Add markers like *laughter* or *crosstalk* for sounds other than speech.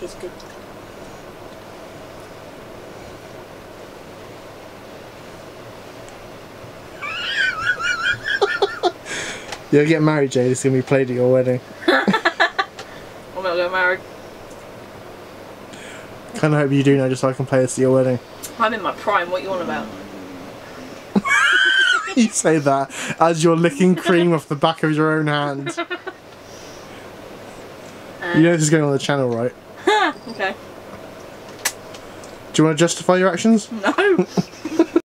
good. *laughs* You'll get married, Jade. It's gonna be played at your wedding. *laughs* I'm not getting married. Kind of hope you do know, just so I can play this at your wedding. I'm in my prime. What you on about? *laughs* you say that as you're licking cream off the back of your own hand. You know this is going on the channel, right? *laughs* Okay. Do you want to justify your actions? No. *laughs*